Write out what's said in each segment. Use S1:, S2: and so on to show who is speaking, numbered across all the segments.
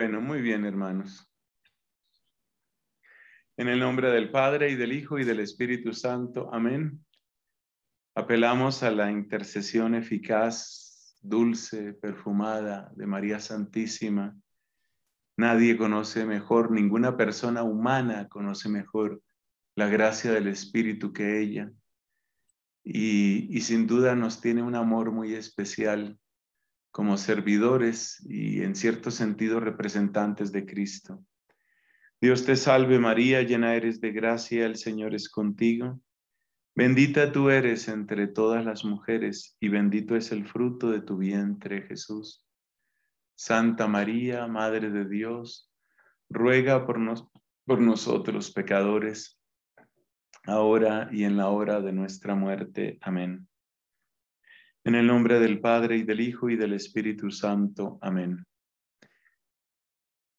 S1: Bueno, muy bien, hermanos. En el nombre del Padre y del Hijo y del Espíritu Santo. Amén. Apelamos a la intercesión eficaz, dulce, perfumada de María Santísima. Nadie conoce mejor, ninguna persona humana conoce mejor la gracia del Espíritu que ella. Y, y sin duda nos tiene un amor muy especial como servidores y en cierto sentido representantes de Cristo. Dios te salve María, llena eres de gracia, el Señor es contigo. Bendita tú eres entre todas las mujeres y bendito es el fruto de tu vientre, Jesús. Santa María, Madre de Dios, ruega por, nos, por nosotros pecadores, ahora y en la hora de nuestra muerte. Amén. En el nombre del Padre y del Hijo y del Espíritu Santo. Amén.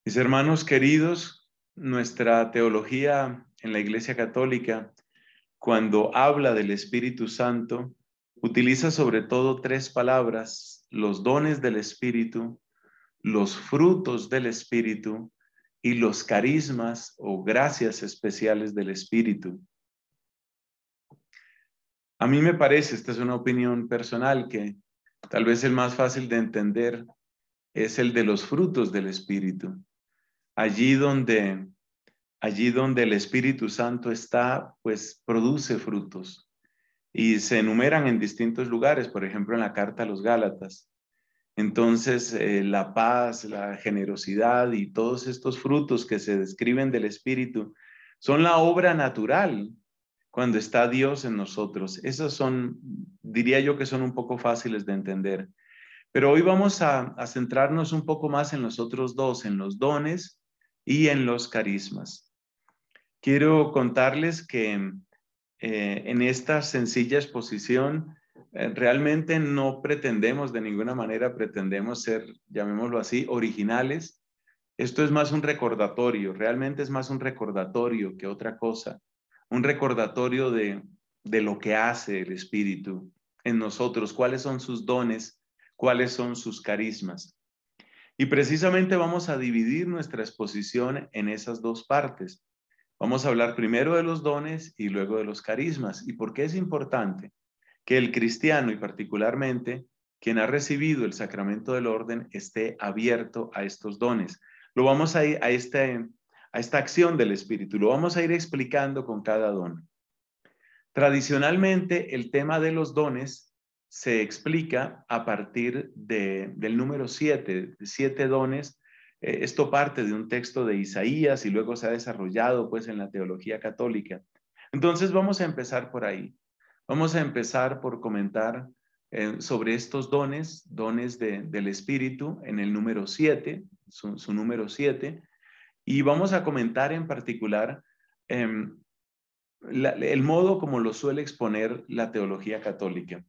S1: Mis hermanos queridos, nuestra teología en la Iglesia Católica, cuando habla del Espíritu Santo, utiliza sobre todo tres palabras, los dones del Espíritu, los frutos del Espíritu y los carismas o gracias especiales del Espíritu. A mí me parece, esta es una opinión personal, que tal vez el más fácil de entender es el de los frutos del Espíritu. Allí donde, allí donde el Espíritu Santo está, pues produce frutos y se enumeran en distintos lugares, por ejemplo en la carta a los Gálatas. Entonces, eh, la paz, la generosidad y todos estos frutos que se describen del Espíritu son la obra natural cuando está Dios en nosotros. Esos son, diría yo que son un poco fáciles de entender. Pero hoy vamos a, centrarnos un poco más en los otros dos, en los dones y en los carismas. Quiero contarles que eh, en esta sencilla exposición eh, realmente no pretendemos, de ninguna manera pretendemos ser, llamémoslo así, originales. Esto es más un recordatorio, realmente es más un recordatorio que otra cosa un recordatorio de, lo que hace el Espíritu en nosotros, cuáles son sus dones, cuáles son sus carismas. Y precisamente vamos a dividir nuestra exposición en esas dos partes. Vamos a hablar primero de los dones y luego de los carismas. ¿Y por qué es importante que el cristiano y particularmente quien ha recibido el sacramento del orden esté abierto a estos dones? Lo vamos a, ir a este a esta acción del Espíritu. Lo vamos a ir explicando con cada don. Tradicionalmente, el tema de los dones se explica a partir del número siete, siete dones. Eh, esto parte de un texto de Isaías y luego se ha desarrollado pues en la teología católica. Entonces vamos a empezar por ahí. Vamos a empezar por comentar eh, sobre estos dones, dones del Espíritu en el número siete, su número siete, y vamos a comentar en particular em, el modo como lo suele exponer la teología católica.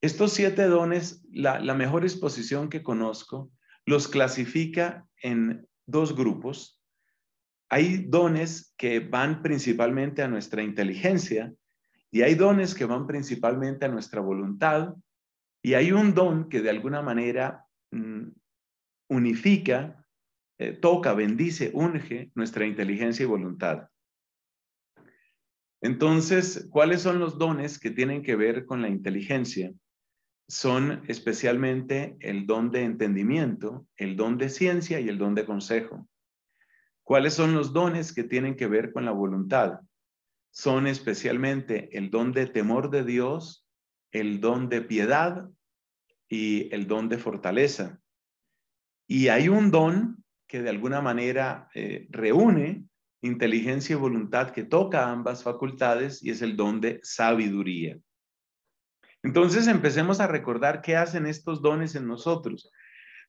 S1: Estos siete dones, la, mejor exposición que conozco, los clasifica en dos grupos. Hay dones que van principalmente a nuestra inteligencia y hay dones que van principalmente a nuestra voluntad y hay un don que de alguna manera mm, unifica eh, toca, bendice, unge nuestra inteligencia y voluntad. Entonces, ¿cuáles son los dones que tienen que ver con la inteligencia? Son especialmente el don de entendimiento, el don de ciencia y el don de consejo. ¿Cuáles son los dones que tienen que ver con la voluntad? Son especialmente el don de temor de Dios, el don de piedad y el don de fortaleza. Y hay un don que de alguna manera eh, reúne inteligencia y voluntad que toca ambas facultades y es el don de sabiduría. Entonces empecemos a recordar qué hacen estos dones en nosotros.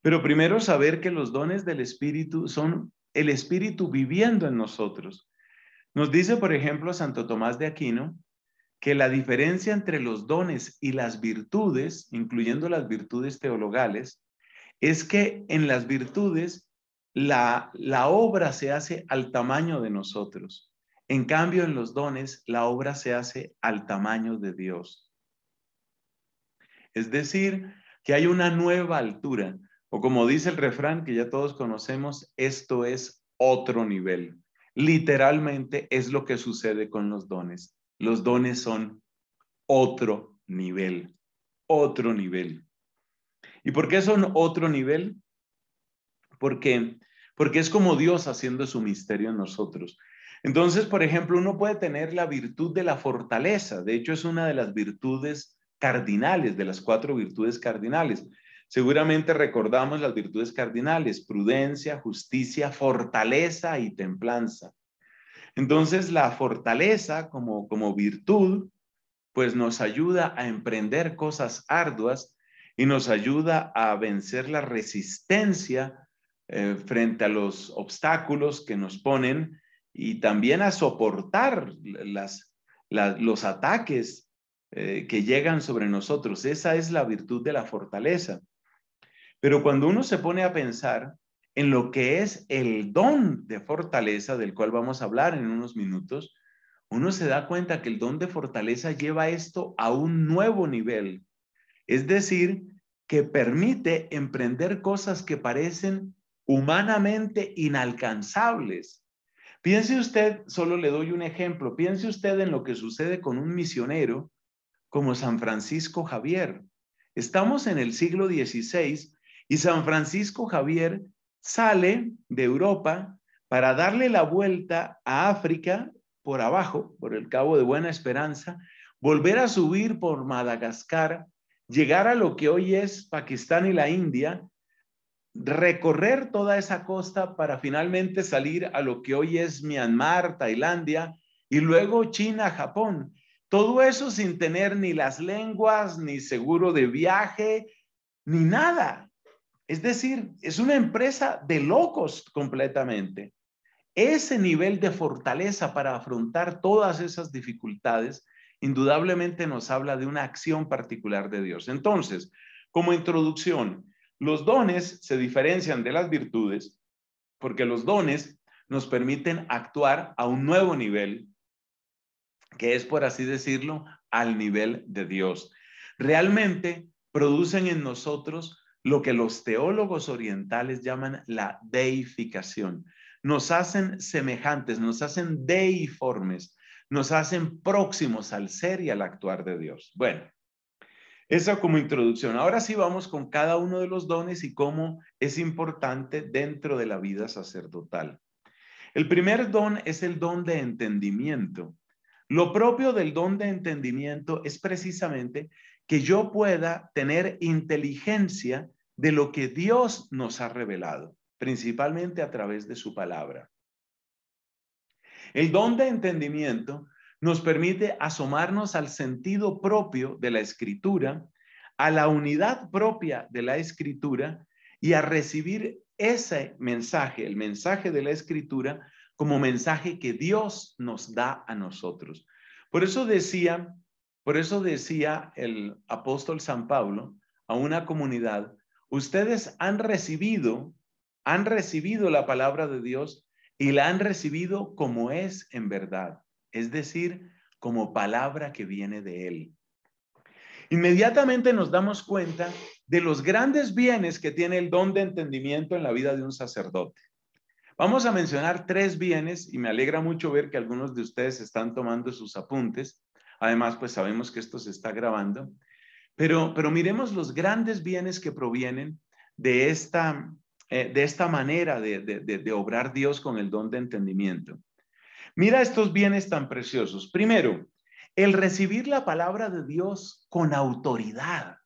S1: Pero primero saber que los dones del Espíritu son el Espíritu viviendo en nosotros. Nos dice, por ejemplo, Santo Tomás de Aquino, que la diferencia entre los dones y las virtudes, incluyendo las virtudes teologales, es que en las virtudes la, obra se hace al tamaño de nosotros. En cambio, en los dones, la obra se hace al tamaño de Dios. Es decir, que hay una nueva altura, O como dice el refrán que ya todos conocemos, esto es otro nivel. Literalmente es lo que sucede con los dones. Los dones son otro nivel, otro nivel. ¿Y por qué son otro nivel? Porque porque es como Dios haciendo su misterio en nosotros. Entonces, por ejemplo, uno puede tener la virtud de la fortaleza. De hecho, es una de las virtudes cardinales, de las cuatro virtudes cardinales. Seguramente recordamos las virtudes cardinales, prudencia, justicia, fortaleza y templanza. Entonces, la fortaleza como, como virtud, pues nos ayuda a emprender cosas arduas y nos ayuda a vencer la resistencia eh, frente a los obstáculos que nos ponen y también a soportar las, los ataques eh, que llegan sobre nosotros. Esa es la virtud de la fortaleza. Pero cuando uno se pone a pensar en lo que es el don de fortaleza, del cual vamos a hablar en unos minutos, uno se da cuenta que el don de fortaleza lleva esto a un nuevo nivel. Es decir, que permite emprender cosas que parecen humanamente inalcanzables. Piense usted, solo le doy un ejemplo, piense usted en lo que sucede con un misionero como San Francisco Javier. Estamos en el siglo XVI y San Francisco Javier sale de Europa para darle la vuelta a África por abajo, por el Cabo de Buena Esperanza, volver a subir por Madagascar, llegar a lo que hoy es Pakistán y la India recorrer toda esa costa para finalmente salir a lo que hoy es Myanmar, Tailandia y luego China, Japón. Todo eso sin tener ni las lenguas, ni seguro de viaje, ni nada. Es decir, es una empresa de locos completamente. Ese nivel de fortaleza para afrontar todas esas dificultades indudablemente nos habla de una acción particular de Dios. Entonces, como introducción, los dones se diferencian de las virtudes porque los dones nos permiten actuar a un nuevo nivel, que es, por así decirlo, al nivel de Dios. Realmente producen en nosotros lo que los teólogos orientales llaman la deificación. Nos hacen semejantes, nos hacen deiformes, nos hacen próximos al ser y al actuar de Dios. Bueno, eso como introducción. Ahora sí vamos con cada uno de los dones y cómo es importante dentro de la vida sacerdotal. El primer don es el don de entendimiento. Lo propio del don de entendimiento es precisamente que yo pueda tener inteligencia de lo que Dios nos ha revelado, principalmente a través de su palabra. El don de entendimiento nos permite asomarnos al sentido propio de la escritura, a la unidad propia de la escritura y a recibir ese mensaje, el mensaje de la escritura, como mensaje que Dios nos da a nosotros. Por eso decía, por eso decía el apóstol San Pablo a una comunidad, ustedes han recibido, han recibido la palabra de Dios y la han recibido como es en verdad es decir, como palabra que viene de Él. Inmediatamente nos damos cuenta de los grandes bienes que tiene el don de entendimiento en la vida de un sacerdote. Vamos a mencionar tres bienes y me alegra mucho ver que algunos de ustedes están tomando sus apuntes. Además, pues sabemos que esto se está grabando. Pero, pero miremos los grandes bienes que provienen de esta, eh, de esta manera de, de obrar Dios con el don de entendimiento. Mira estos bienes tan preciosos. Primero, el recibir la palabra de Dios con autoridad.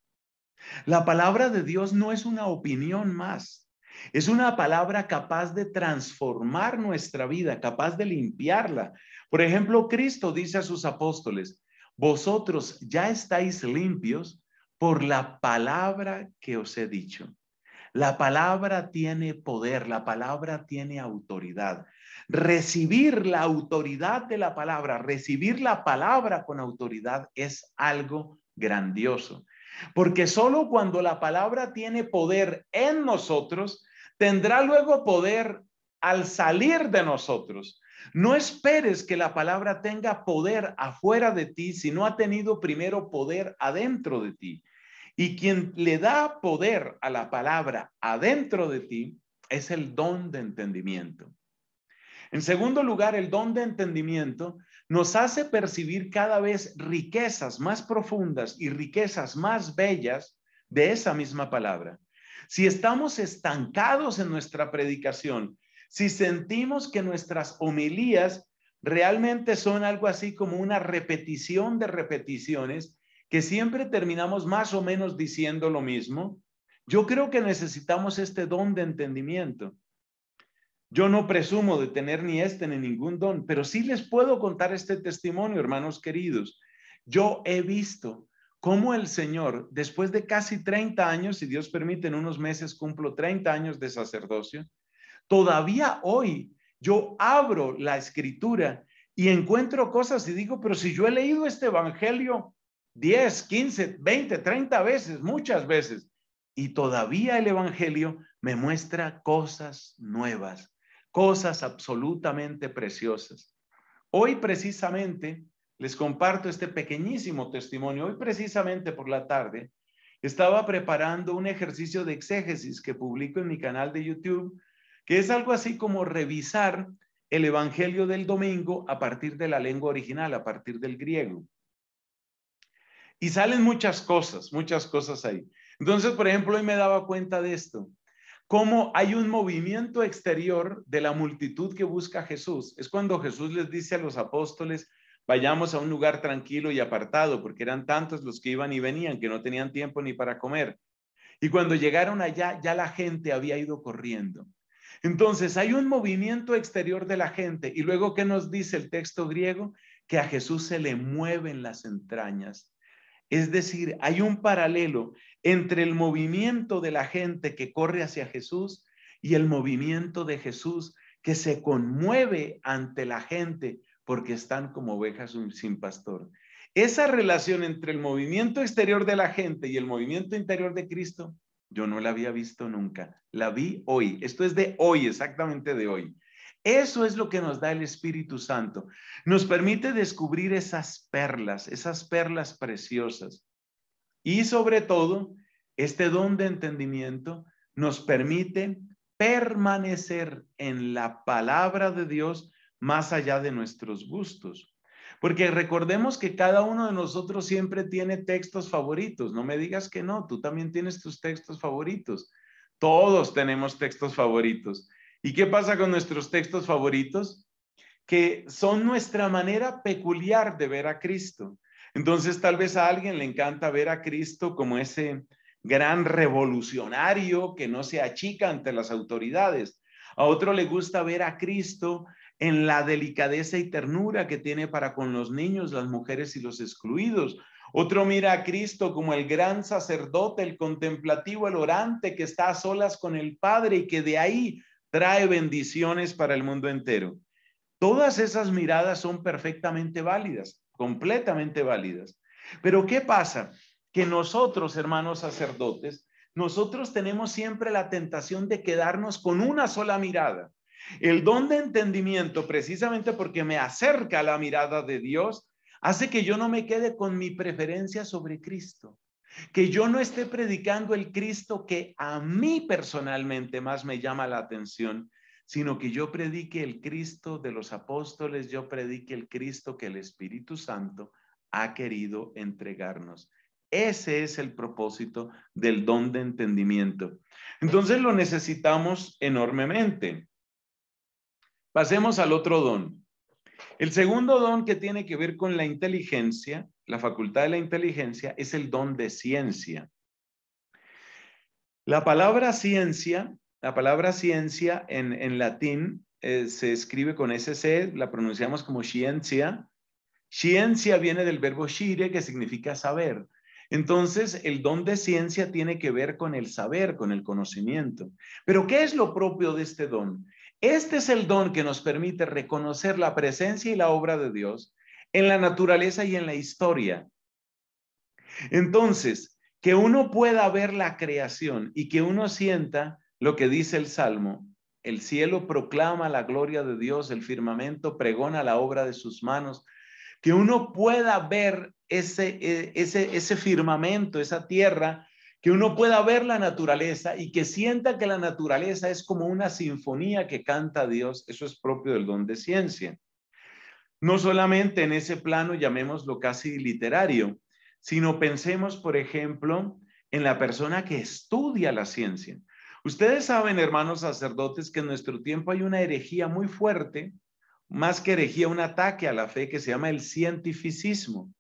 S1: La palabra de Dios no es una opinión más. Es una palabra capaz de transformar nuestra vida, capaz de limpiarla. Por ejemplo, Cristo dice a sus apóstoles, vosotros ya estáis limpios por la palabra que os he dicho. La palabra tiene poder, la palabra tiene autoridad. Recibir la autoridad de la palabra, recibir la palabra con autoridad es algo grandioso. Porque solo cuando la palabra tiene poder en nosotros, tendrá luego poder al salir de nosotros. No esperes que la palabra tenga poder afuera de ti si no ha tenido primero poder adentro de ti. Y quien le da poder a la palabra adentro de ti es el don de entendimiento. En segundo lugar, el don de entendimiento nos hace percibir cada vez riquezas más profundas y riquezas más bellas de esa misma palabra. Si estamos estancados en nuestra predicación, si sentimos que nuestras homilías realmente son algo así como una repetición de repeticiones, que siempre terminamos más o menos diciendo lo mismo, yo creo que necesitamos este don de entendimiento. Yo no presumo de tener ni este ni ningún don, pero sí les puedo contar este testimonio, hermanos queridos. Yo he visto cómo el Señor, después de casi 30 años, si Dios permite, en unos meses cumplo 30 años de sacerdocio, todavía hoy yo abro la escritura y encuentro cosas y digo, pero si yo he leído este evangelio 10, 15, 20, 30 veces, muchas veces, y todavía el evangelio me muestra cosas nuevas, cosas absolutamente preciosas. Hoy precisamente les comparto este pequeñísimo testimonio. Hoy precisamente por la tarde estaba preparando un ejercicio de exégesis que publico en mi canal de YouTube que es algo así como revisar el Evangelio del domingo a partir de la lengua original, a partir del griego. Y salen muchas cosas, muchas cosas ahí. Entonces, por ejemplo, hoy me daba cuenta de esto, cómo hay un movimiento exterior de la multitud que busca a Jesús. Es cuando Jesús les dice a los apóstoles, vayamos a un lugar tranquilo y apartado, porque eran tantos los que iban y venían que no tenían tiempo ni para comer. Y cuando llegaron allá, ya la gente había ido corriendo. Entonces, hay un movimiento exterior de la gente. Y luego, ¿qué nos dice el texto griego? Que a Jesús se le mueven las entrañas. Es decir, hay un paralelo entre el movimiento de la gente que corre hacia Jesús y el movimiento de Jesús que se conmueve ante la gente porque están como ovejas sin pastor. Esa relación entre el movimiento exterior de la gente y el movimiento interior de Cristo yo no la había visto nunca. La vi hoy. Esto es de hoy, exactamente de hoy. Eso es lo que nos da el Espíritu Santo. Nos permite descubrir esas perlas, esas perlas preciosas. Y sobre todo, este don de entendimiento nos permite permanecer en la palabra de Dios más allá de nuestros gustos. Porque recordemos que cada uno de nosotros siempre tiene textos favoritos. No me digas que no, tú también tienes tus textos favoritos. Todos tenemos textos favoritos. ¿Y qué pasa con nuestros textos favoritos? Que son nuestra manera peculiar de ver a Cristo. Entonces, tal vez a alguien le encanta ver a Cristo como ese gran revolucionario que no se achica ante las autoridades. A otro le gusta ver a Cristo en la delicadeza y ternura que tiene para con los niños, las mujeres y los excluidos. Otro mira a Cristo como el gran sacerdote, el contemplativo, el orante que está a solas con el Padre y que de ahí trae bendiciones para el mundo entero. Todas esas miradas son perfectamente válidas, completamente válidas. Pero ¿qué pasa? Que nosotros, hermanos sacerdotes, nosotros tenemos siempre la tentación de quedarnos con una sola mirada. El don de entendimiento, precisamente porque me acerca a la mirada de Dios, hace que yo no me quede con mi preferencia sobre Cristo, que yo no esté predicando el Cristo que a mí personalmente más me llama la atención, sino que yo predique el Cristo de los apóstoles, yo predique el Cristo que el Espíritu Santo ha querido entregarnos. Ese es el propósito del don de entendimiento. Entonces lo necesitamos enormemente. Pasemos al otro don. El segundo don que tiene que ver con la inteligencia, la facultad de la inteligencia, es el don de ciencia. La palabra ciencia, la palabra ciencia en, latín eh, se escribe con SC, la pronunciamos como ciencia. Ciencia viene del verbo shire, que significa saber. Entonces, el don de ciencia tiene que ver con el saber, con el conocimiento. Pero, ¿qué es lo propio de este don? Este es el don que nos permite reconocer la presencia y la obra de Dios en la naturaleza y en la historia. Entonces, que uno pueda ver la creación y que uno sienta lo que dice el Salmo, el cielo proclama la gloria de Dios, el firmamento pregona la obra de sus manos, que uno pueda ver ese, e, ese, ese firmamento, esa tierra, que uno pueda ver la naturaleza y que sienta que la naturaleza es como una sinfonía que canta Dios, eso es propio del don de ciencia. No solamente en ese plano, llamémoslo casi literario, sino pensemos, por ejemplo, en la persona que estudia la ciencia. Ustedes saben, hermanos sacerdotes, que en nuestro tiempo hay una herejía muy fuerte, más que herejía, un ataque a la fe que se llama el cientificismo.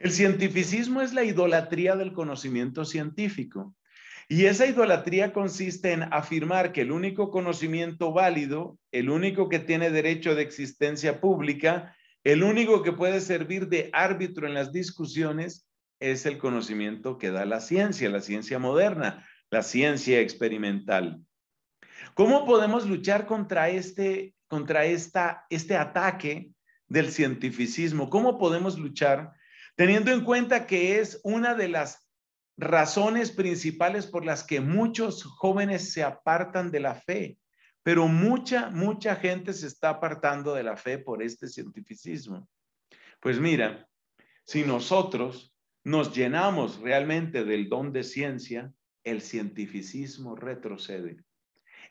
S1: El cientificismo es la idolatría del conocimiento científico. Y esa idolatría consiste en afirmar que el único conocimiento válido, el único que tiene derecho de existencia pública, el único que puede servir de árbitro en las discusiones, es el conocimiento que da la ciencia, la ciencia moderna, la ciencia experimental. ¿Cómo podemos luchar contra este, contra esta, este ataque del cientificismo? ¿Cómo podemos luchar teniendo en cuenta que es una de las razones principales por las que muchos jóvenes se apartan de la fe? Pero mucha, mucha gente se está apartando de la fe por este cientificismo. Pues mira, si nosotros nos llenamos realmente del don de ciencia, el cientificismo retrocede.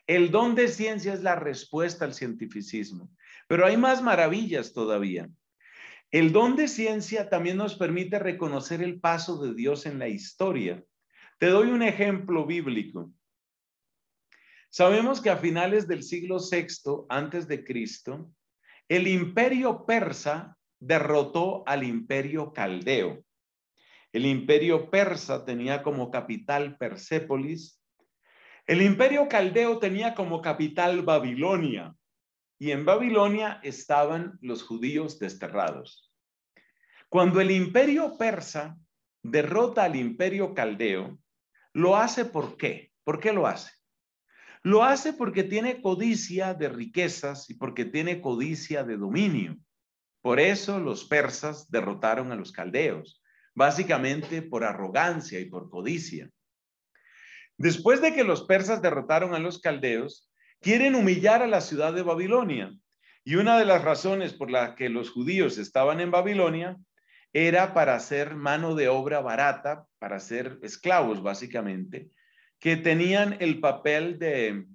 S1: El don de ciencia es la respuesta al cientificismo, pero hay más maravillas todavía. El don de ciencia también nos permite reconocer el paso de Dios en la historia. Te doy un ejemplo bíblico. Sabemos que a finales del siglo VI antes de Cristo, el imperio persa derrotó al imperio caldeo. El imperio persa tenía como capital Persépolis. El imperio caldeo tenía como capital Babilonia. Y en Babilonia estaban los judíos desterrados. Cuando el imperio persa derrota al imperio caldeo, lo hace por qué? ¿Por qué lo hace? Lo hace porque tiene codicia de riquezas y porque tiene codicia de dominio. Por eso los persas derrotaron a los caldeos básicamente por arrogancia y por codicia. Después de que los persas derrotaron a los caldeos, quieren humillar a la ciudad de Babilonia. Y una de las razones por las que los judíos estaban en Babilonia era para hacer mano de obra barata, para ser esclavos básicamente, que tenían el papel de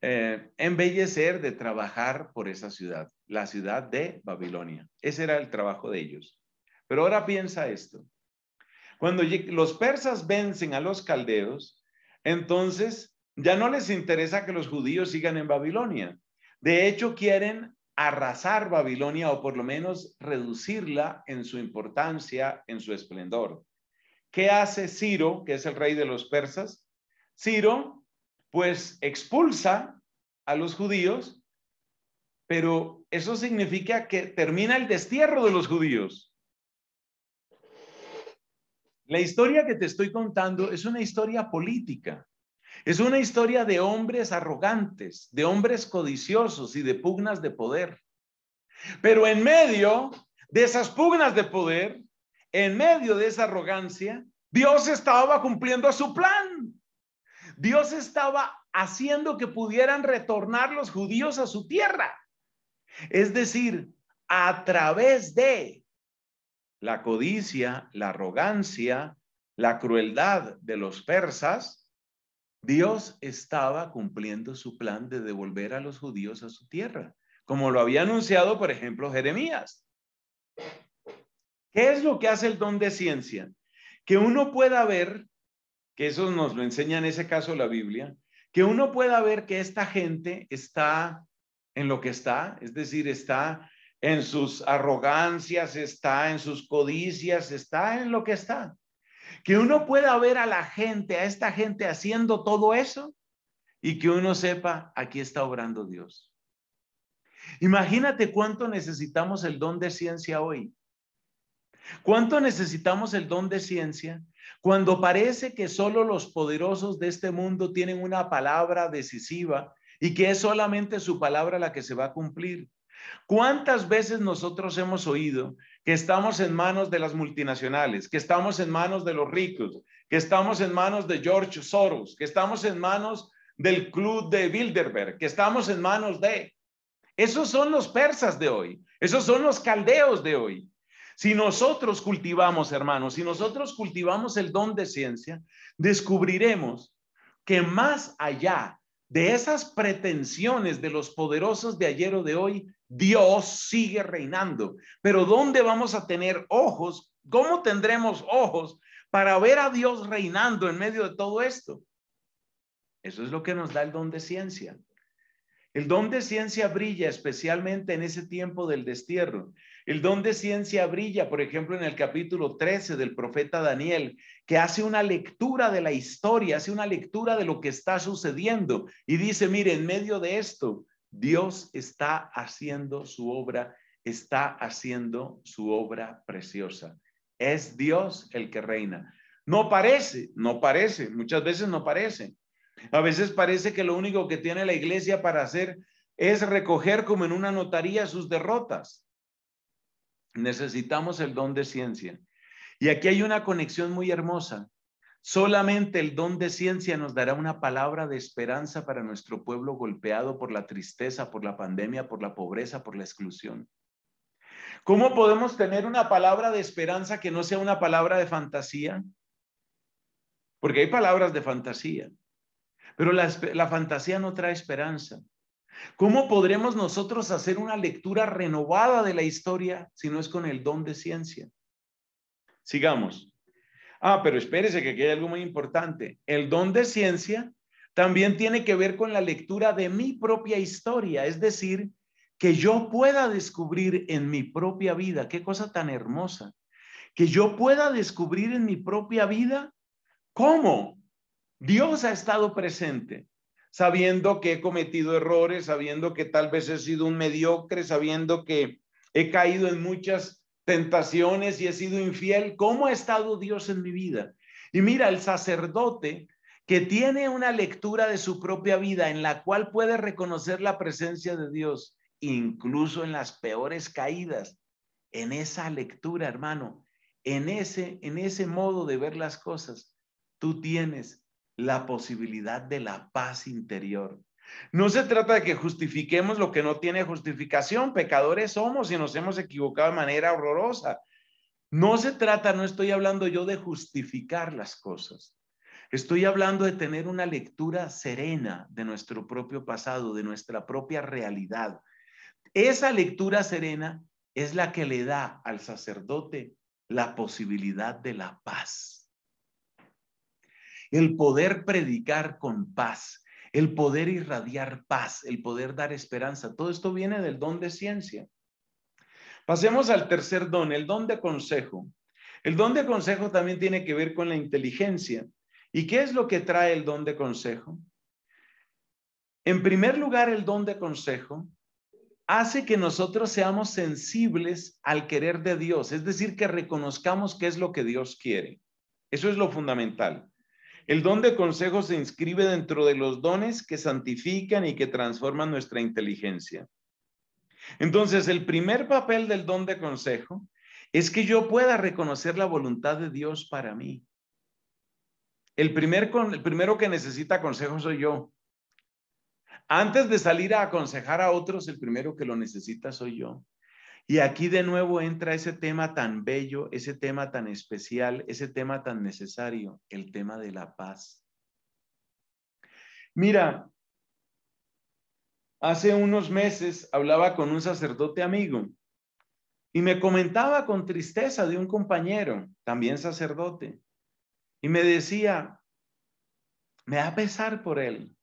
S1: eh, embellecer, de trabajar por esa ciudad, la ciudad de Babilonia. Ese era el trabajo de ellos. Pero ahora piensa esto. Cuando los persas vencen a los caldeos, entonces ya no les interesa que los judíos sigan en Babilonia. De hecho, quieren arrasar Babilonia o por lo menos reducirla en su importancia, en su esplendor. ¿Qué hace Ciro, que es el rey de los persas? Ciro, pues expulsa a los judíos, pero eso significa que termina el destierro de los judíos. La historia que te estoy contando es una historia política. Es una historia de hombres arrogantes, de hombres codiciosos y de pugnas de poder. Pero en medio de esas pugnas de poder, en medio de esa arrogancia, Dios estaba cumpliendo su plan. Dios estaba haciendo que pudieran retornar los judíos a su tierra. Es decir, a través de la codicia, la arrogancia, la crueldad de los persas, Dios estaba cumpliendo su plan de devolver a los judíos a su tierra, como lo había anunciado, por ejemplo, Jeremías. ¿Qué es lo que hace el don de ciencia? Que uno pueda ver, que eso nos lo enseña en ese caso la Biblia, que uno pueda ver que esta gente está en lo que está, es decir, está en sus arrogancias, está en sus codicias, está en lo que está. Que uno pueda ver a la gente, a esta gente haciendo todo eso y que uno sepa, aquí está obrando Dios. Imagínate cuánto necesitamos el don de ciencia hoy. ¿Cuánto necesitamos el don de ciencia cuando parece que solo los poderosos de este mundo tienen una palabra decisiva y que es solamente su palabra la que se va a cumplir? ¿Cuántas veces nosotros hemos oído que estamos en manos de las multinacionales, que estamos en manos de los ricos, que estamos en manos de George Soros, que estamos en manos del club de Bilderberg, que estamos en manos de... Esos son los persas de hoy, esos son los caldeos de hoy. Si nosotros cultivamos, hermanos, si nosotros cultivamos el don de ciencia, descubriremos que más allá de esas pretensiones de los poderosos de ayer o de hoy, Dios sigue reinando. Pero ¿dónde vamos a tener ojos? ¿Cómo tendremos ojos para ver a Dios reinando en medio de todo esto? Eso es lo que nos da el don de ciencia. El don de ciencia brilla especialmente en ese tiempo del destierro. El don de ciencia brilla, por ejemplo, en el capítulo 13 del profeta Daniel, que hace una lectura de la historia, hace una lectura de lo que está sucediendo y dice, mire, en medio de esto, Dios está haciendo su obra, está haciendo su obra preciosa. Es Dios el que reina. No parece, no parece, muchas veces no parece. A veces parece que lo único que tiene la iglesia para hacer es recoger como en una notaría sus derrotas. Necesitamos el don de ciencia. Y aquí hay una conexión muy hermosa. Solamente el don de ciencia nos dará una palabra de esperanza para nuestro pueblo golpeado por la tristeza, por la pandemia, por la pobreza, por la exclusión. ¿Cómo podemos tener una palabra de esperanza que no sea una palabra de fantasía? Porque hay palabras de fantasía. Pero la, fantasía no trae esperanza. ¿Cómo podremos nosotros hacer una lectura renovada de la historia si no es con el don de ciencia? Sigamos. Ah, pero espérese que aquí hay algo muy importante. El don de ciencia también tiene que ver con la lectura de mi propia historia, es decir, que yo pueda descubrir en mi propia vida, qué cosa tan hermosa, que yo pueda descubrir en mi propia vida cómo Dios ha estado presente, sabiendo que he cometido errores, sabiendo que tal vez he sido un mediocre, sabiendo que he caído en muchas tentaciones y he sido infiel. ¿Cómo ha estado Dios en mi vida? Y mira, el sacerdote que tiene una lectura de su propia vida en la cual puede reconocer la presencia de Dios, incluso en las peores caídas, en esa lectura, hermano, en ese, en ese modo de ver las cosas, tú tienes la posibilidad de la paz interior. No se trata de que justifiquemos lo que no tiene justificación. Pecadores somos y nos hemos equivocado de manera horrorosa. No se trata, no estoy hablando yo de justificar las cosas. Estoy hablando de tener una lectura serena de nuestro propio pasado, de nuestra propia realidad. Esa lectura serena es la que le da al sacerdote la posibilidad de la paz el poder predicar con paz, el poder irradiar paz, el poder dar esperanza. Todo esto viene del don de ciencia. Pasemos al tercer don, el don de consejo. El don de consejo también tiene que ver con la inteligencia. ¿Y qué es lo que trae el don de consejo? En primer lugar, el don de consejo hace que nosotros seamos sensibles al querer de Dios, es decir, que reconozcamos qué es lo que Dios quiere. Eso es lo fundamental. El don de consejo se inscribe dentro de los dones que santifican y que transforman nuestra inteligencia. Entonces, el primer papel del don de consejo es que yo pueda reconocer la voluntad de Dios para mí. El, primer, el primero que necesita consejo soy yo. Antes de salir a aconsejar a otros, el primero que lo necesita soy yo. Y aquí de nuevo entra ese tema tan bello, ese tema tan especial, ese tema tan necesario, el tema de la paz. Mira, hace unos meses hablaba con un sacerdote amigo y me comentaba con tristeza de un compañero, también sacerdote, y me decía, me da pesar por él,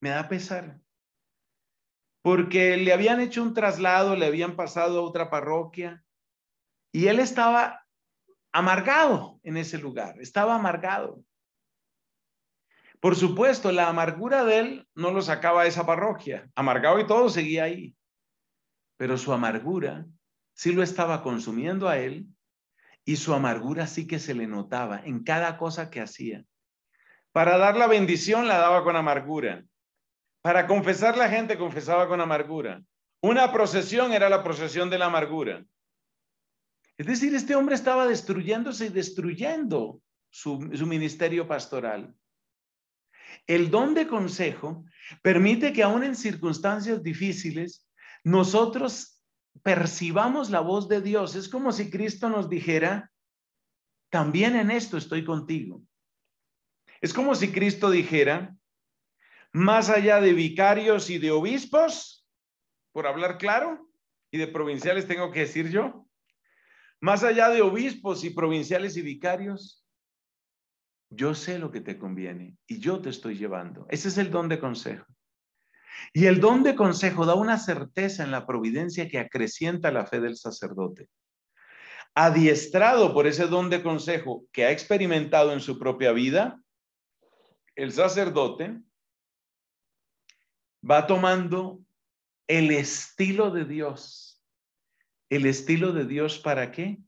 S1: me da pesar porque le habían hecho un traslado, le habían pasado a otra parroquia y él estaba amargado en ese lugar, estaba amargado. Por supuesto, la amargura de él no lo sacaba de esa parroquia, amargado y todo seguía ahí, pero su amargura sí lo estaba consumiendo a él y su amargura sí que se le notaba en cada cosa que hacía. Para dar la bendición la daba con amargura. Para confesar la gente confesaba con amargura. Una procesión era la procesión de la amargura. Es decir, este hombre estaba destruyéndose y destruyendo su, ministerio pastoral. El don de consejo permite que aún en circunstancias difíciles nosotros percibamos la voz de Dios. Es como si Cristo nos dijera, también en esto estoy contigo. Es como si Cristo dijera, más allá de vicarios y de obispos, por hablar claro, y de provinciales tengo que decir yo, más allá de obispos y provinciales y vicarios, yo sé lo que te conviene y yo te estoy llevando. Ese es el don de consejo. Y el don de consejo da una certeza en la providencia que acrecienta la fe del sacerdote. Adiestrado por ese don de consejo que ha experimentado en su propia vida, el sacerdote va tomando el estilo de Dios. ¿El estilo de Dios para qué?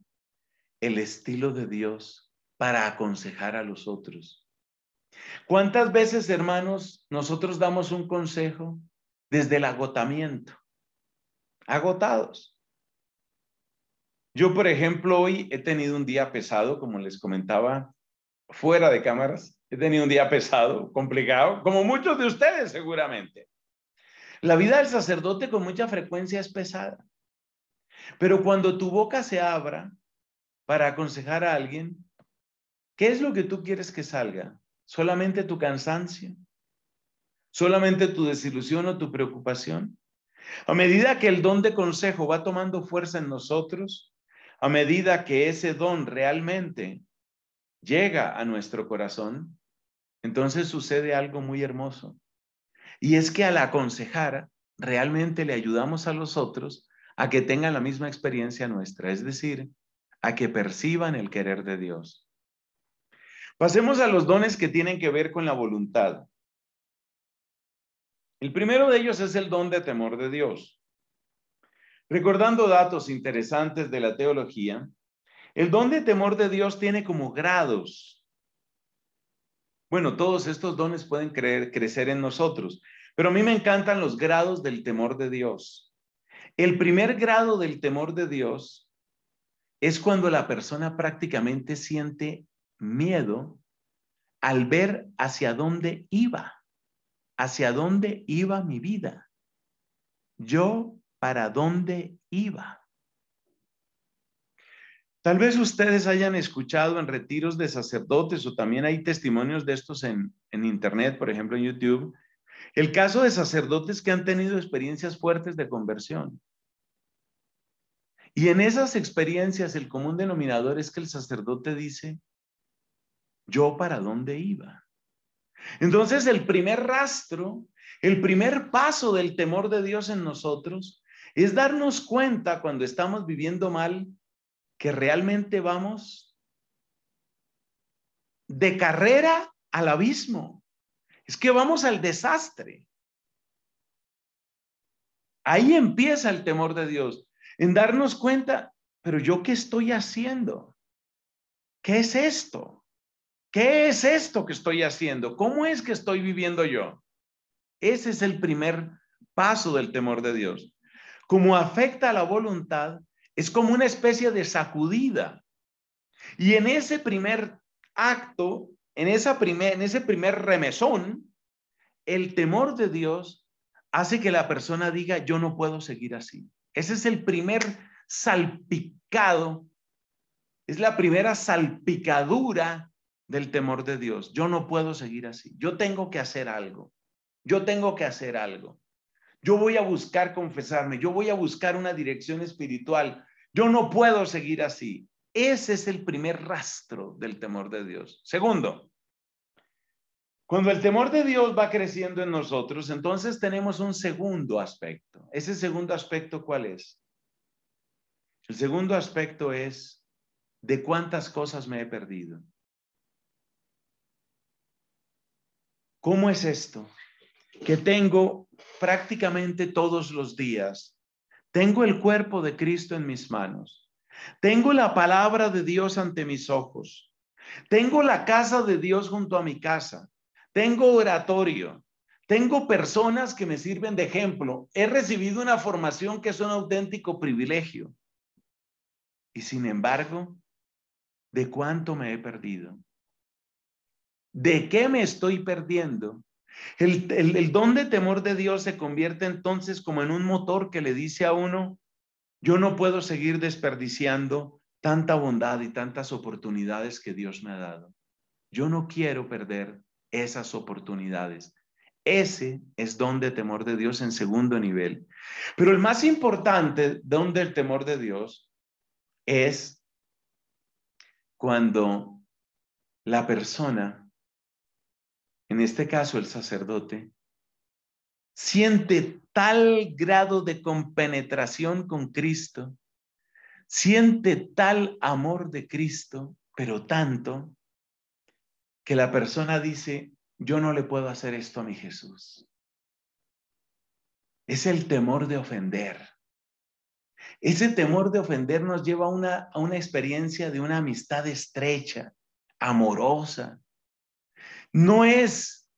S1: El estilo de Dios para aconsejar a los otros. ¿Cuántas veces, hermanos, nosotros damos un consejo desde el agotamiento? Agotados. Yo, por ejemplo, hoy he tenido un día pesado, como les comentaba, fuera de cámaras. He tenido un día pesado, complicado, como muchos de ustedes seguramente. La vida del sacerdote con mucha frecuencia es pesada. Pero cuando tu boca se abra para aconsejar a alguien, ¿qué es lo que tú quieres que salga? ¿Solamente tu cansancio? ¿Solamente tu desilusión o tu preocupación? A medida que el don de consejo va tomando fuerza en nosotros, a medida que ese don realmente llega a nuestro corazón, entonces sucede algo muy hermoso. Y es que al aconsejar, realmente le ayudamos a los otros a que tengan la misma experiencia nuestra, es decir, a que perciban el querer de Dios. Pasemos a los dones que tienen que ver con la voluntad. El primero de ellos es el don de temor de Dios. Recordando datos interesantes de la teología, el don de temor de Dios tiene como grados bueno, todos estos dones pueden crecer en nosotros, pero a mí me encantan los grados del temor de Dios. El primer grado del temor de Dios es cuando la persona prácticamente siente miedo al ver hacia dónde iba, hacia dónde iba mi vida. Yo para dónde iba. Tal vez ustedes hayan escuchado en retiros de sacerdotes o también hay testimonios de estos en, Internet, por ejemplo en YouTube, el caso de sacerdotes que han tenido experiencias fuertes de conversión. Y en esas experiencias el común denominador es que el sacerdote dice, yo para dónde iba. Entonces el primer rastro, el primer paso del temor de Dios en nosotros es darnos cuenta cuando estamos viviendo mal que realmente vamos de carrera al abismo. Es que vamos al desastre. Ahí empieza el temor de Dios, en darnos cuenta, pero yo qué estoy haciendo? ¿Qué es esto? ¿Qué es esto que estoy haciendo? ¿Cómo es que estoy viviendo yo? Ese es el primer paso del temor de Dios. Como afecta a la voluntad, es como una especie de sacudida. Y en ese primer acto, en, esa primer, en ese primer remesón, el temor de Dios hace que la persona diga, yo no puedo seguir así. Ese es el primer salpicado, es la primera salpicadura del temor de Dios. Yo no puedo seguir así. Yo tengo que hacer algo. Yo tengo que hacer algo. Yo voy a buscar confesarme, yo voy a buscar una dirección espiritual. Yo no puedo seguir así. Ese es el primer rastro del temor de Dios. Segundo, cuando el temor de Dios va creciendo en nosotros, entonces tenemos un segundo aspecto. Ese segundo aspecto, ¿cuál es? El segundo aspecto es de cuántas cosas me he perdido. ¿Cómo es esto? Que tengo prácticamente todos los días. Tengo el cuerpo de Cristo en mis manos. Tengo la palabra de Dios ante mis ojos. Tengo la casa de Dios junto a mi casa. Tengo oratorio. Tengo personas que me sirven de ejemplo. He recibido una formación que es un auténtico privilegio. Y sin embargo, ¿de cuánto me he perdido? ¿De qué me estoy perdiendo? El, don de temor de Dios se convierte entonces como en un motor que le dice a uno, Yo no puedo seguir desperdiciando tanta bondad y tantas oportunidades que Dios me ha dado. Yo no quiero perder esas oportunidades. Ese es donde temor de Dios en segundo nivel. Pero el más importante donde el temor de Dios es cuando la persona, en este caso el sacerdote, siente tal grado de compenetración con Cristo, siente tal amor de Cristo, pero tanto, que la persona dice, yo no le puedo hacer esto a mi Jesús. Es el temor de ofender. Ese temor de ofender nos lleva a una, a una experiencia de una amistad estrecha, amorosa. No es,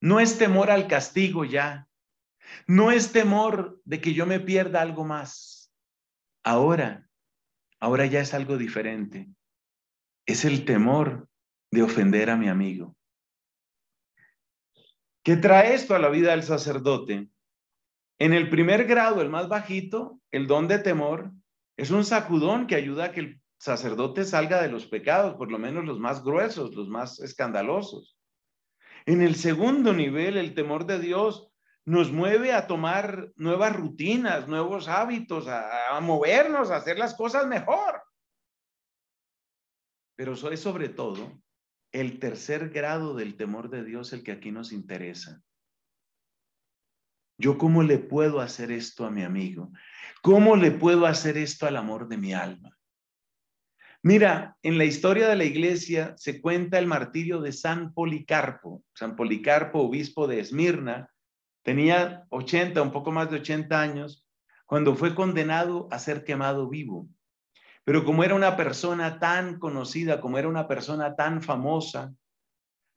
S1: no es temor al castigo ya. No es temor de que yo me pierda algo más. Ahora, ahora ya es algo diferente. Es el temor de ofender a mi amigo. ¿Qué trae esto a la vida del sacerdote? En el primer grado, el más bajito, el don de temor, es un sacudón que ayuda a que el sacerdote salga de los pecados, por lo menos los más gruesos, los más escandalosos. En el segundo nivel, el temor de Dios nos mueve a tomar nuevas rutinas, nuevos hábitos, a, movernos, a hacer las cosas mejor. Pero es sobre todo el tercer grado del temor de Dios el que aquí nos interesa. Yo cómo le puedo hacer esto a mi amigo? ¿Cómo le puedo hacer esto al amor de mi alma? Mira, en la historia de la iglesia se cuenta el martirio de San Policarpo. San Policarpo, obispo de Esmirna, tenía 80, un poco más de 80 años, cuando fue condenado a ser quemado vivo. Pero como era una persona tan conocida, como era una persona tan famosa,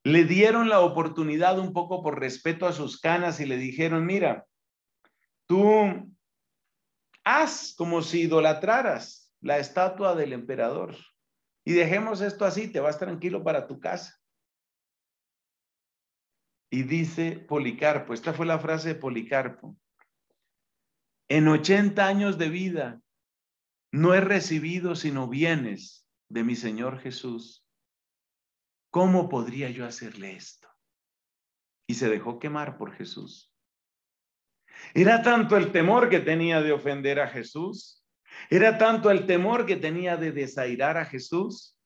S1: le dieron la oportunidad un poco por respeto a sus canas y le dijeron, mira, tú haz como si idolatraras la estatua del emperador y dejemos esto así, te vas tranquilo para tu casa. Y dice Policarpo, esta fue la frase de Policarpo, en 80 años de vida no he recibido sino bienes de mi Señor Jesús ¿Cómo podría yo hacerle esto? Y se dejó quemar por Jesús. Era tanto el temor que tenía de ofender a Jesús, era tanto el temor que tenía de desairar a Jesús,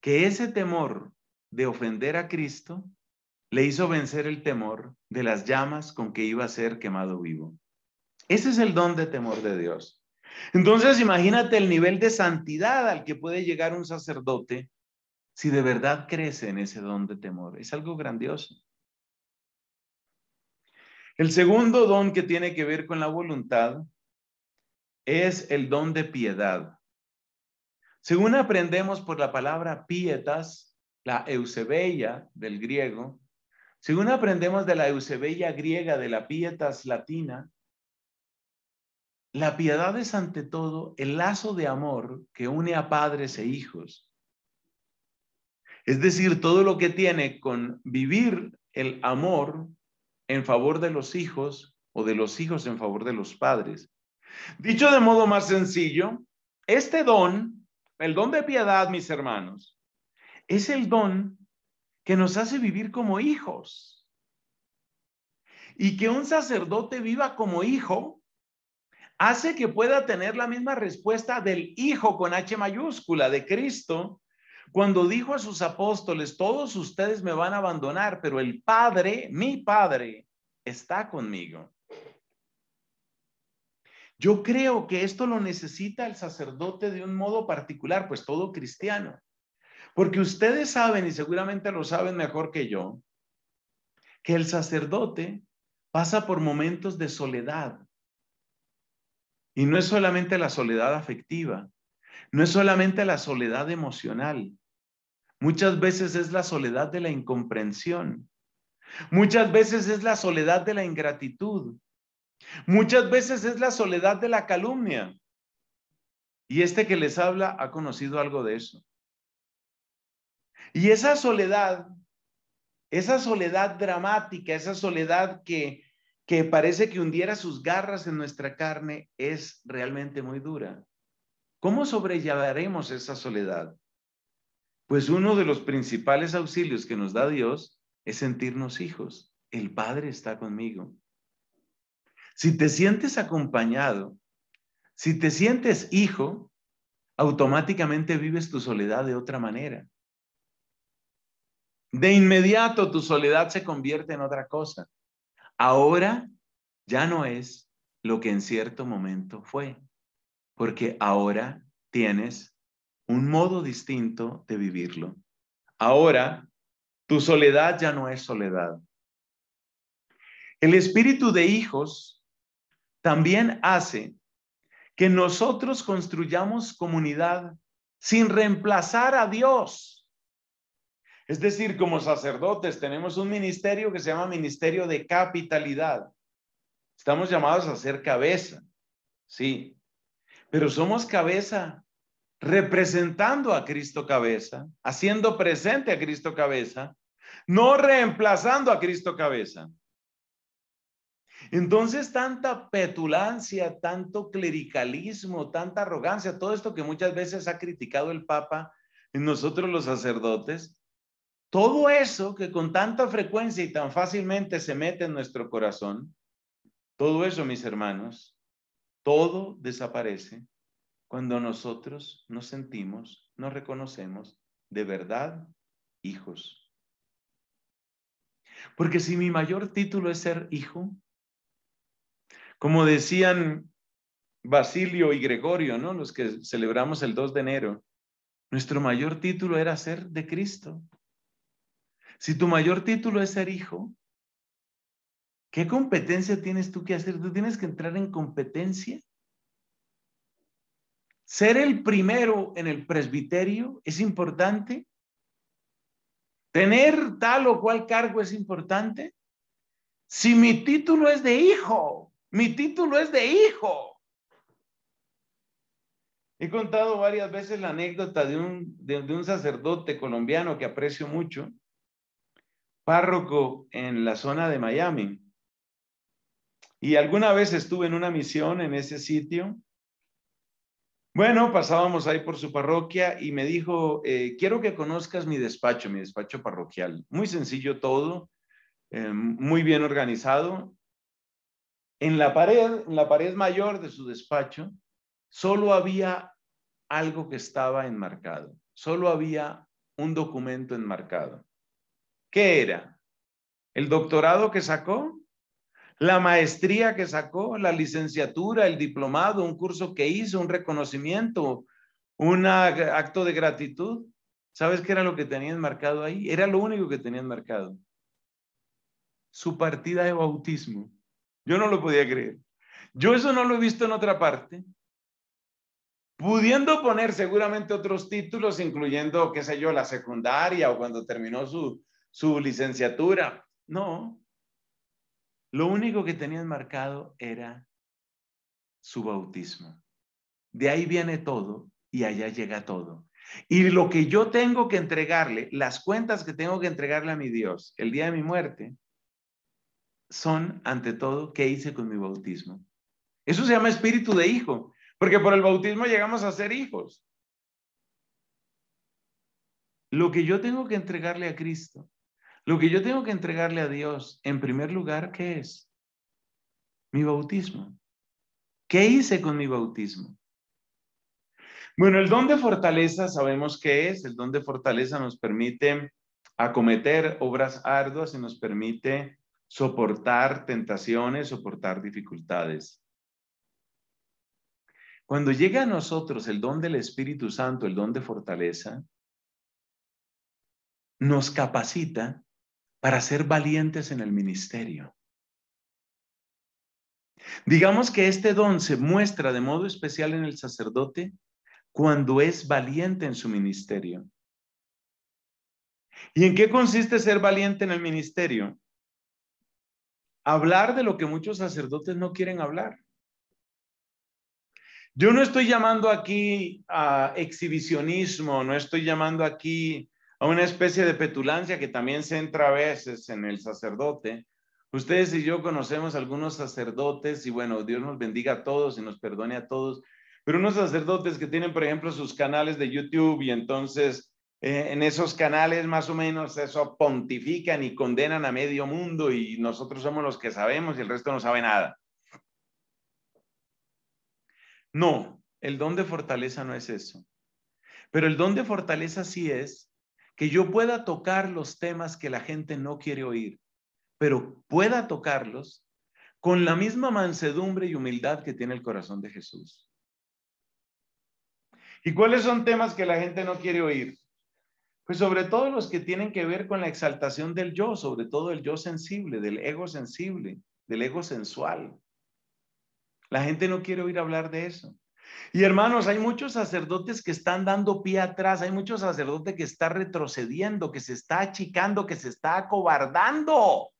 S1: que ese temor de ofender a Cristo le hizo vencer el temor de las llamas con que iba a ser quemado vivo. Ese es el don de temor de Dios. Entonces imagínate el nivel de santidad al que puede llegar un sacerdote si de verdad crece en ese don de temor. Es algo grandioso. El segundo don que tiene que ver con la voluntad es el don de piedad. Según aprendemos por la palabra pietas, la eusebeia del griego, según aprendemos de la eusebeia griega, de la pietas latina, la piedad es ante todo el lazo de amor que une a padres e hijos es decir, todo lo que tiene con vivir el amor en favor de los hijos o de los hijos en favor de los padres. Dicho de modo más sencillo, este don, el don de piedad, mis hermanos, es el don que nos hace vivir como hijos. Y que un sacerdote viva como hijo hace que pueda tener la misma respuesta del hijo con H mayúscula de Cristo cuando dijo a sus apóstoles, todos ustedes me van a abandonar, pero el Padre, mi Padre, está conmigo. Yo creo que esto lo necesita el sacerdote de un modo particular, pues todo cristiano. Porque ustedes saben, y seguramente lo saben mejor que yo, que el sacerdote pasa por momentos de soledad. Y no es solamente la soledad afectiva, no es solamente la soledad emocional, Muchas veces es la soledad de la incomprensión. Muchas veces es la soledad de la ingratitud. Muchas veces es la soledad de la calumnia. Y este que les habla ha conocido algo de eso. Y esa soledad, esa soledad dramática, esa soledad que, que parece que hundiera sus garras en nuestra carne es realmente muy dura. ¿Cómo sobrellevaremos esa soledad? Pues uno de los principales auxilios que nos da Dios es sentirnos hijos. El Padre está conmigo. Si te sientes acompañado, si te sientes hijo, automáticamente vives tu soledad de otra manera. De inmediato tu soledad se convierte en otra cosa. Ahora ya no es lo que en cierto momento fue, porque ahora tienes un modo distinto de vivirlo. Ahora tu soledad ya no es soledad. El espíritu de hijos también hace que nosotros construyamos comunidad sin reemplazar a Dios. Es decir, como sacerdotes tenemos un ministerio que se llama Ministerio de Capitalidad. Estamos llamados a ser cabeza, sí, pero somos cabeza representando a Cristo cabeza, haciendo presente a Cristo cabeza, no reemplazando a Cristo cabeza. Entonces, tanta petulancia, tanto clericalismo, tanta arrogancia, todo esto que muchas veces ha criticado el Papa en nosotros los sacerdotes, todo eso que con tanta frecuencia y tan fácilmente se mete en nuestro corazón, todo eso, mis hermanos, todo desaparece cuando nosotros nos sentimos, nos reconocemos de verdad hijos. Porque si mi mayor título es ser hijo, como decían Basilio y Gregorio, ¿no? Los que celebramos el 2 de enero, nuestro mayor título era ser de Cristo. Si tu mayor título es ser hijo, ¿qué competencia tienes tú que hacer? Tú tienes que entrar en competencia. Ser el primero en el presbiterio es importante. Tener tal o cual cargo es importante. Si mi título es de hijo, mi título es de hijo. He contado varias veces la anécdota de un, de un sacerdote colombiano que aprecio mucho, párroco en la zona de Miami. Y alguna vez estuve en una misión en ese sitio. Bueno, pasábamos ahí por su parroquia y me dijo, eh, quiero que conozcas mi despacho, mi despacho parroquial. Muy sencillo todo, eh, muy bien organizado. En la pared, en la pared mayor de su despacho, solo había algo que estaba enmarcado, solo había un documento enmarcado. ¿Qué era? ¿El doctorado que sacó? ¿La maestría que sacó? ¿La licenciatura? ¿El diplomado? ¿Un curso que hizo? ¿Un reconocimiento? ¿Un acto de gratitud? ¿Sabes qué era lo que tenían marcado ahí? Era lo único que tenían marcado. Su partida de bautismo. Yo no lo podía creer. Yo eso no lo he visto en otra parte. Pudiendo poner seguramente otros títulos, incluyendo, qué sé yo, la secundaria o cuando terminó su, su licenciatura. No. Lo único que tenían marcado era su bautismo. De ahí viene todo y allá llega todo. Y lo que yo tengo que entregarle, las cuentas que tengo que entregarle a mi Dios el día de mi muerte, son ante todo qué hice con mi bautismo. Eso se llama espíritu de hijo, porque por el bautismo llegamos a ser hijos. Lo que yo tengo que entregarle a Cristo lo que yo tengo que entregarle a Dios, en primer lugar, ¿qué es? Mi bautismo. ¿Qué hice con mi bautismo? Bueno, el don de fortaleza sabemos qué es. El don de fortaleza nos permite acometer obras arduas y nos permite soportar tentaciones, soportar dificultades. Cuando llega a nosotros el don del Espíritu Santo, el don de fortaleza, nos capacita para ser valientes en el ministerio. Digamos que este don se muestra de modo especial en el sacerdote cuando es valiente en su ministerio. ¿Y en qué consiste ser valiente en el ministerio? Hablar de lo que muchos sacerdotes no quieren hablar. Yo no estoy llamando aquí a exhibicionismo, no estoy llamando aquí a una especie de petulancia que también se entra a veces en el sacerdote, Ustedes y yo conocemos algunos sacerdotes y bueno, Dios nos bendiga a todos y nos perdone a todos, pero unos sacerdotes que tienen, por ejemplo, sus canales de YouTube y entonces eh, en esos canales más o menos eso pontifican y condenan a medio mundo y nosotros somos los que sabemos y el resto no sabe nada. No, el don de fortaleza no es eso. Pero el don de fortaleza sí es que yo pueda tocar los temas que la gente no quiere oír, pero pueda tocarlos con la misma mansedumbre y humildad que tiene el corazón de Jesús. ¿Y cuáles son temas que la gente no quiere oír? Pues sobre todo los que tienen que ver con la exaltación del yo, sobre todo el yo sensible, del ego sensible, del ego sensual. La gente no quiere oír hablar de eso. Y hermanos, hay muchos sacerdotes que están dando pie atrás, hay muchos sacerdotes que están retrocediendo, que se está achicando, que se está acobardando.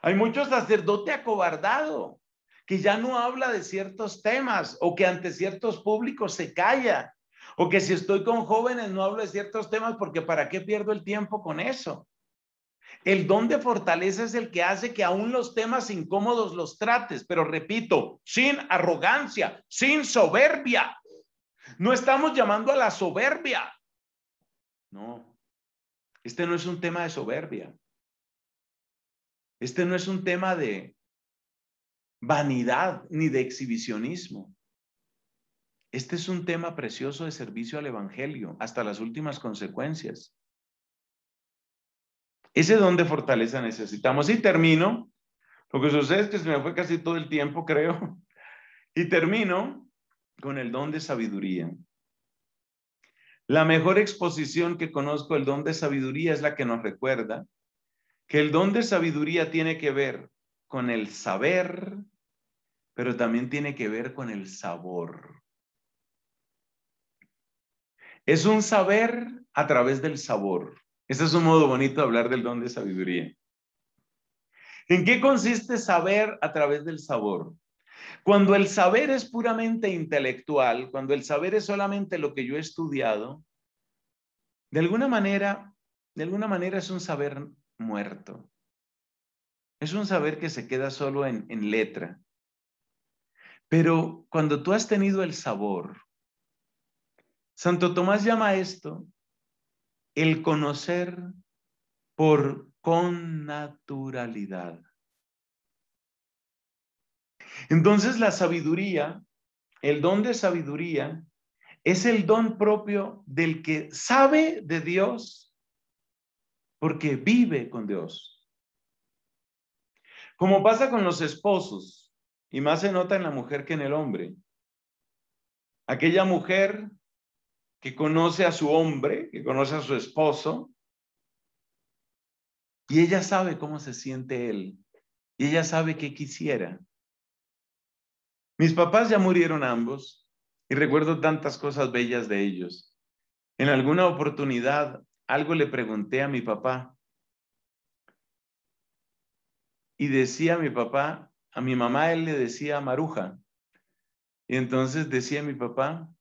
S1: Hay muchos sacerdotes acobardado, que ya no habla de ciertos temas o que ante ciertos públicos se calla o que si estoy con jóvenes no hablo de ciertos temas porque ¿para qué pierdo el tiempo con eso? El don de fortaleza es el que hace que aún los temas incómodos los trates, pero repito, sin arrogancia, sin soberbia. No estamos llamando a la soberbia. No, este no es un tema de soberbia. Este no es un tema de vanidad ni de exhibicionismo. Este es un tema precioso de servicio al Evangelio hasta las últimas consecuencias. Ese don de fortaleza necesitamos. Y termino. Lo que sucede es que se me fue casi todo el tiempo, creo. Y termino con el don de sabiduría. La mejor exposición que conozco el don de sabiduría es la que nos recuerda que el don de sabiduría tiene que ver con el saber, pero también tiene que ver con el sabor. Es un saber a través del sabor. Ese es un modo bonito de hablar del don de sabiduría. ¿En qué consiste saber a través del sabor? Cuando el saber es puramente intelectual, cuando el saber es solamente lo que yo he estudiado, de alguna manera, de alguna manera es un saber muerto. Es un saber que se queda solo en, en letra. Pero cuando tú has tenido el sabor, Santo Tomás llama esto el conocer por connaturalidad. Entonces la sabiduría, el don de sabiduría, es el don propio del que sabe de Dios porque vive con Dios. Como pasa con los esposos, y más se nota en la mujer que en el hombre. Aquella mujer que conoce a su hombre, que conoce a su esposo, y ella sabe cómo se siente él, y ella sabe qué quisiera. Mis papás ya murieron ambos, y recuerdo tantas cosas bellas de ellos. En alguna oportunidad, algo le pregunté a mi papá, y decía a mi papá, a mi mamá él le decía Maruja, y entonces decía mi papá,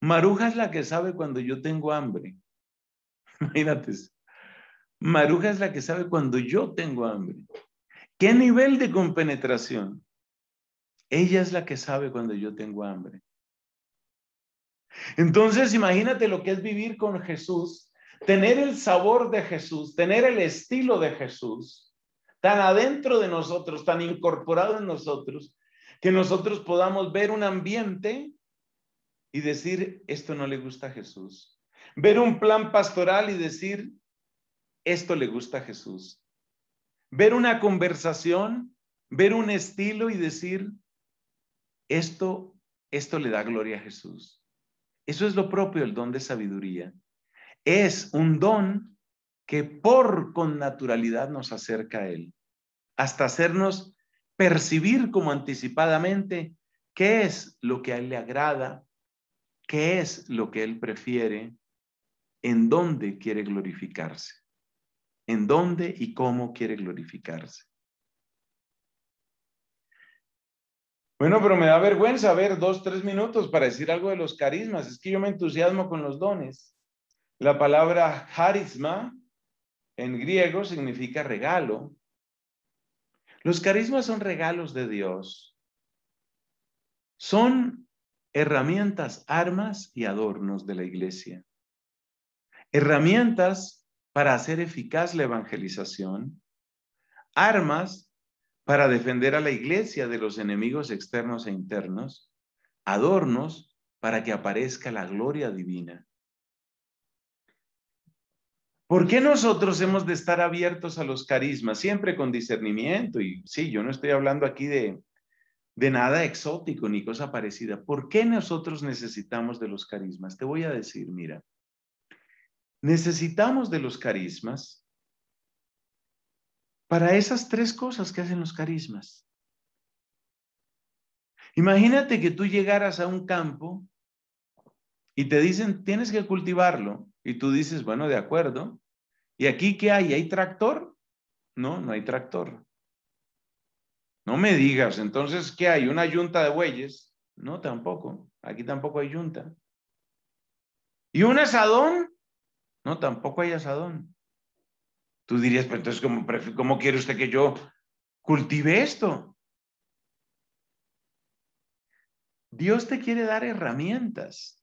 S1: Maruja es la que sabe cuando yo tengo hambre. Imagínate. Maruja es la que sabe cuando yo tengo hambre. ¿Qué nivel de compenetración? Ella es la que sabe cuando yo tengo hambre. Entonces, imagínate lo que es vivir con Jesús, tener el sabor de Jesús, tener el estilo de Jesús, tan adentro de nosotros, tan incorporado en nosotros, que nosotros podamos ver un ambiente y decir, esto no le gusta a Jesús. Ver un plan pastoral y decir, esto le gusta a Jesús. Ver una conversación, ver un estilo y decir, esto, esto le da gloria a Jesús. Eso es lo propio del don de sabiduría. Es un don que por con naturalidad nos acerca a Él, hasta hacernos percibir como anticipadamente qué es lo que a Él le agrada, qué es lo que Él prefiere, en dónde quiere glorificarse, en dónde y cómo quiere glorificarse. Bueno, pero me da vergüenza ver dos, tres minutos para decir algo de los carismas. Es que yo me entusiasmo con los dones. La palabra charisma en griego significa regalo Los carismas son regalos de Dios. Son herramientas, armas y adornos de la iglesia. Herramientas para hacer eficaz la evangelización. Armas para defender a la iglesia de los enemigos externos e internos. Adornos para que aparezca la gloria divina. ¿Por qué nosotros hemos de estar abiertos a los carismas, siempre con discernimiento? Y sí, yo no estoy hablando aquí de, de nada exótico ni cosa parecida. ¿Por qué nosotros necesitamos de los carismas? Te voy a decir, mira, necesitamos de los carismas para esas tres cosas que hacen los carismas. Imagínate que tú llegaras a un campo y te dicen, tienes que cultivarlo. Y tú dices, bueno, de acuerdo. ¿Y aquí qué hay? ¿Hay tractor? No, no hay tractor. No me digas, entonces, ¿qué hay? ¿Una yunta de bueyes? No, tampoco. Aquí tampoco hay yunta. ¿Y un asadón? No, tampoco hay asadón. Tú dirías, pero entonces, ¿cómo, ¿cómo quiere usted que yo cultive esto? Dios te quiere dar herramientas.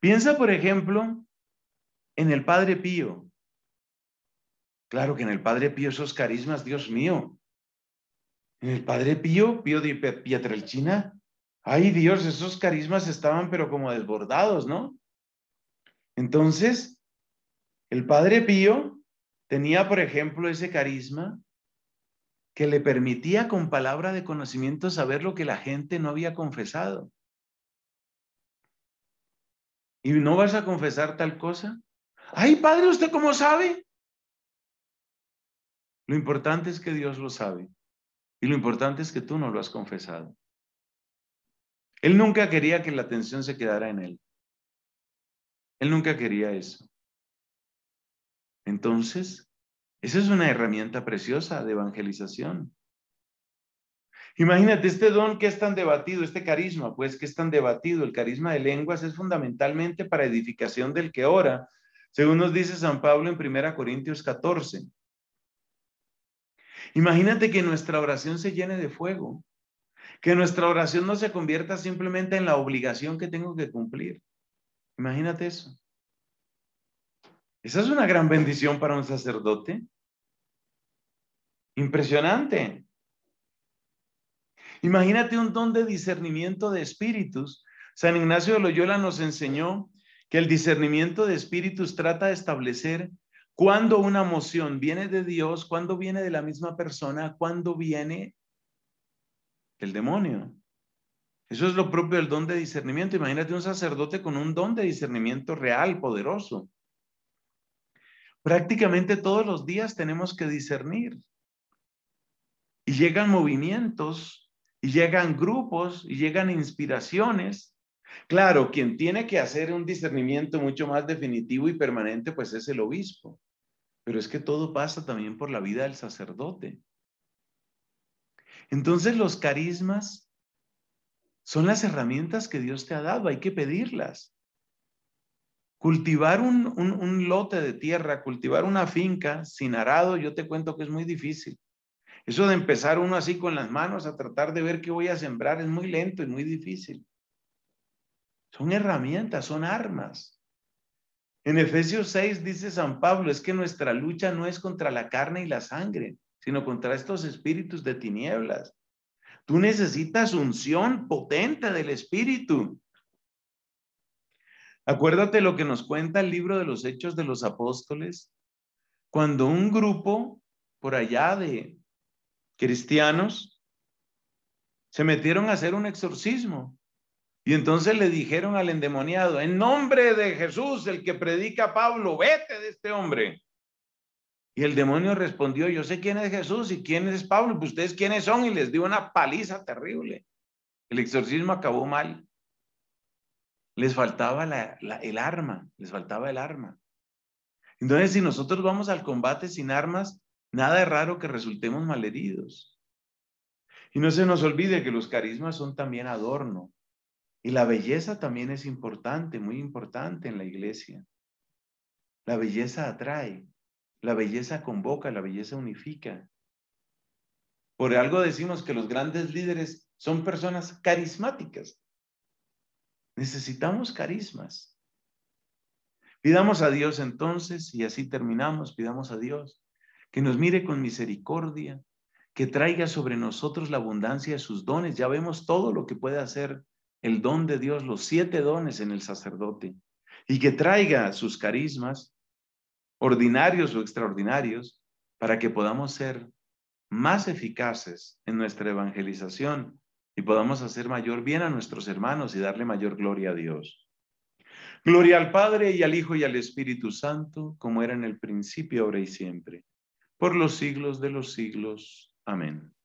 S1: Piensa, por ejemplo, en el Padre Pío. Claro que en el Padre Pío esos carismas, Dios mío. El Padre Pío, Pío de Pietrelchina, ay Dios, esos carismas estaban pero como desbordados, ¿no? Entonces, el Padre Pío tenía, por ejemplo, ese carisma que le permitía con palabra de conocimiento saber lo que la gente no había confesado. ¿Y no vas a confesar tal cosa? Ay, padre, ¿usted cómo sabe? Lo importante es que Dios lo sabe. Y lo importante es que tú no lo has confesado. Él nunca quería que la atención se quedara en él. Él nunca quería eso. Entonces, esa es una herramienta preciosa de evangelización. Imagínate este don que es tan debatido, este carisma, pues que es tan debatido. El carisma de lenguas es fundamentalmente para edificación del que ora, según nos dice San Pablo en 1 Corintios 14. Imagínate que nuestra oración se llene de fuego, que nuestra oración no se convierta simplemente en la obligación que tengo que cumplir. Imagínate eso. Esa es una gran bendición para un sacerdote. Impresionante. Imagínate un don de discernimiento de espíritus. San Ignacio de Loyola nos enseñó que el discernimiento de espíritus trata de establecer cuándo una emoción viene de Dios, cuándo viene de la misma persona, cuándo viene el demonio. Eso es lo propio del don de discernimiento. Imagínate un sacerdote con un don de discernimiento real, poderoso. Prácticamente todos los días tenemos que discernir. Y llegan movimientos y llegan grupos y llegan inspiraciones. Claro, quien tiene que hacer un discernimiento mucho más definitivo y permanente, pues es el obispo. Pero es que todo pasa también por la vida del sacerdote. Entonces los carismas son las herramientas que Dios te ha dado, hay que pedirlas. Cultivar un, un lote de tierra, cultivar una finca sin arado, yo te cuento que es muy difícil. Eso de empezar uno así con las manos a tratar de ver qué voy a sembrar es muy lento y muy difícil. Son herramientas, son armas. En Efesios 6 dice San Pablo, es que nuestra lucha no es contra la carne y la sangre, sino contra estos espíritus de tinieblas. Tú necesitas unción potente del Espíritu. Acuérdate lo que nos cuenta el libro de los Hechos de los Apóstoles, cuando un grupo por allá de cristianos se metieron a hacer un exorcismo. Y entonces le dijeron al endemoniado, en nombre de Jesús, el que predica Pablo, vete de este hombre. Y el demonio respondió, yo sé quién es Jesús y quién es Pablo, pues ustedes quiénes son, y les dio una paliza terrible. El exorcismo acabó mal. Les faltaba el arma, les faltaba el arma. Entonces, si nosotros vamos al combate sin armas, Nada es raro que resultemos malheridos. Y no se nos olvide que los carismas son también adorno. Y la belleza también es importante, muy importante en la iglesia. La belleza atrae, la belleza convoca, la belleza unifica. Por algo decimos que los grandes líderes son personas carismáticas. Necesitamos carismas. Pidamos a Dios entonces, y así terminamos, pidamos a Dios que nos mire con misericordia, que traiga sobre nosotros la abundancia de sus dones. Ya vemos todo lo que puede hacer el don de Dios, los siete dones en el sacerdote, y que traiga sus carismas, ordinarios o extraordinarios, para que podamos ser más eficaces en nuestra evangelización y podamos hacer mayor bien a nuestros hermanos y darle mayor gloria a Dios. Gloria al Padre y al Hijo y al Espíritu Santo, como era en el principio, ahora y siempre, por los siglos de los siglos. Amén.